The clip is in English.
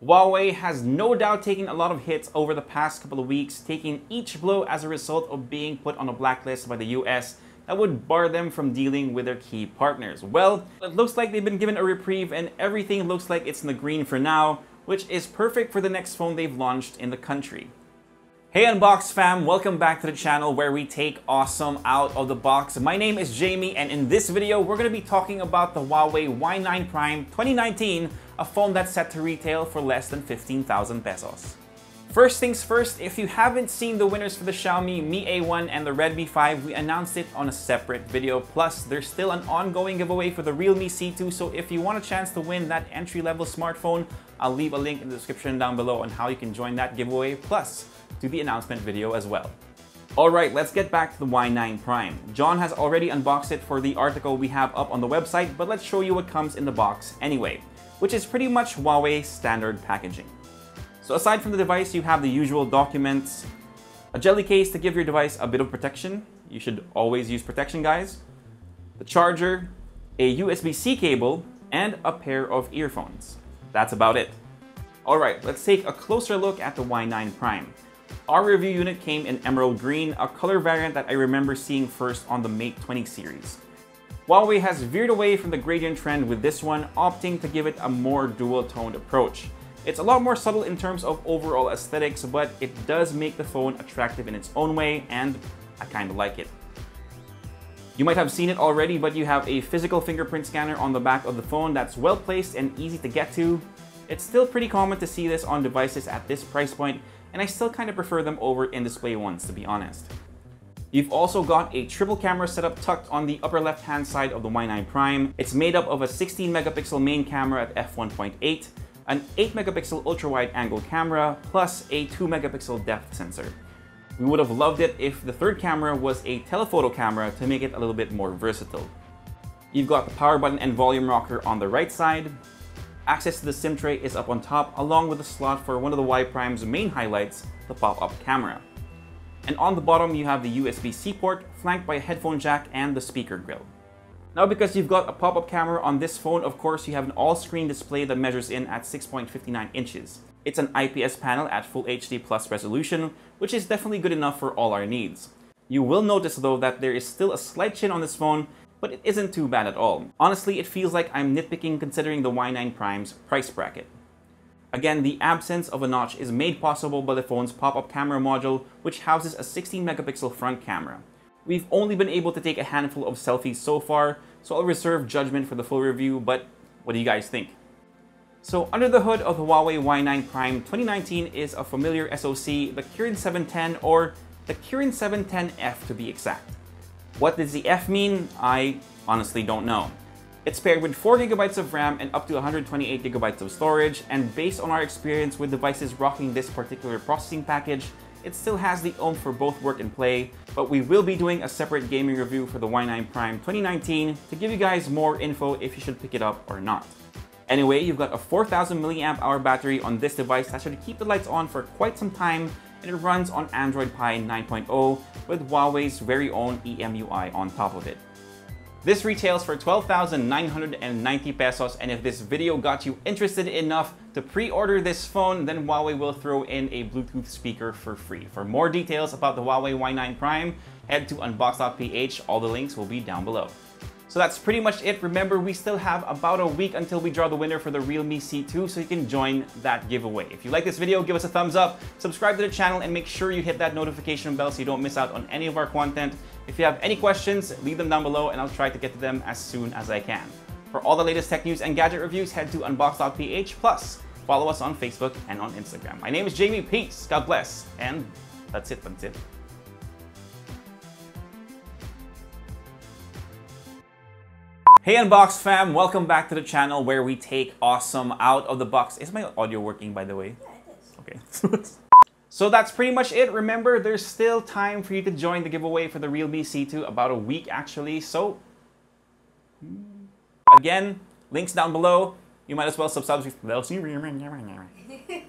Huawei has no doubt taken a lot of hits over the past couple of weeks, taking each blow as a result of being put on a blacklist by the US that would bar them from dealing with their key partners. Well, it looks like they've been given a reprieve and everything looks like it's in the green for now, which is perfect for the next phone they've launched in the country. Hey Unbox fam, welcome back to the channel where we take awesome out of the box. My name is Jamie and in this video we're going to be talking about the Huawei Y9 Prime 2019 a phone that's set to retail for less than 15,000 pesos. First things first, if you haven't seen the winners for the Xiaomi Mi A1 and the Redmi 5, we announced it on a separate video. Plus, there's still an ongoing giveaway for the Realme C2, so if you want a chance to win that entry-level smartphone, I'll leave a link in the description down below on how you can join that giveaway, plus to the announcement video as well. Alright, let's get back to the Y9 Prime. John has already unboxed it for the article we have up on the website, but let's show you what comes in the box anyway which is pretty much Huawei standard packaging. So aside from the device, you have the usual documents, a jelly case to give your device a bit of protection. You should always use protection, guys. The charger, a USB-C cable, and a pair of earphones. That's about it. Alright, let's take a closer look at the Y9 Prime. Our review unit came in emerald green, a color variant that I remember seeing first on the Mate 20 series. Huawei has veered away from the gradient trend with this one, opting to give it a more dual-toned approach. It's a lot more subtle in terms of overall aesthetics, but it does make the phone attractive in its own way, and I kinda like it. You might have seen it already, but you have a physical fingerprint scanner on the back of the phone that's well placed and easy to get to. It's still pretty common to see this on devices at this price point, and I still kinda prefer them over in-display ones to be honest. You've also got a triple camera setup tucked on the upper left hand side of the Y9 Prime. It's made up of a 16 megapixel main camera at f1.8, an 8 megapixel ultra wide angle camera, plus a 2 megapixel depth sensor. We would have loved it if the third camera was a telephoto camera to make it a little bit more versatile. You've got the power button and volume rocker on the right side. Access to the SIM tray is up on top, along with a slot for one of the Y Prime's main highlights, the pop-up camera. And on the bottom, you have the USB-C port, flanked by a headphone jack and the speaker grill. Now because you've got a pop-up camera on this phone, of course you have an all-screen display that measures in at 6.59 inches. It's an IPS panel at Full HD Plus resolution, which is definitely good enough for all our needs. You will notice though that there is still a slight chin on this phone, but it isn't too bad at all. Honestly, it feels like I'm nitpicking considering the Y9 Prime's price bracket. Again, the absence of a notch is made possible by the phone's pop-up camera module, which houses a 16 megapixel front camera. We've only been able to take a handful of selfies so far, so I'll reserve judgment for the full review, but what do you guys think? So under the hood of the Huawei Y9 Prime 2019 is a familiar SoC, the Kirin 710 or the Kirin 710F to be exact. What does the F mean? I honestly don't know. It's paired with 4GB of RAM and up to 128GB of storage, and based on our experience with devices rocking this particular processing package, it still has the oomph for both work and play, but we will be doing a separate gaming review for the Y9 Prime 2019 to give you guys more info if you should pick it up or not. Anyway, you've got a 4000 mAh battery on this device that should keep the lights on for quite some time, and it runs on Android Pie 9.0 with Huawei's very own EMUI on top of it. This retails for 12,990 pesos and if this video got you interested enough to pre-order this phone, then Huawei will throw in a Bluetooth speaker for free. For more details about the Huawei Y9 Prime, head to unbox.ph, all the links will be down below. So that's pretty much it. Remember, we still have about a week until we draw the winner for the Realme C2, so you can join that giveaway. If you like this video, give us a thumbs up, subscribe to the channel, and make sure you hit that notification bell so you don't miss out on any of our content. If you have any questions, leave them down below, and I'll try to get to them as soon as I can. For all the latest tech news and gadget reviews, head to unbox.ph, plus follow us on Facebook and on Instagram. My name is Jamie, peace, God bless, and that's it, that's it. Hey Unbox fam, welcome back to the channel where we take awesome out of the box. Is my audio working by the way? Okay. so that's pretty much it. Remember, there's still time for you to join the giveaway for the Realme C2, about a week actually. So, again, links down below. You might as well subscribe.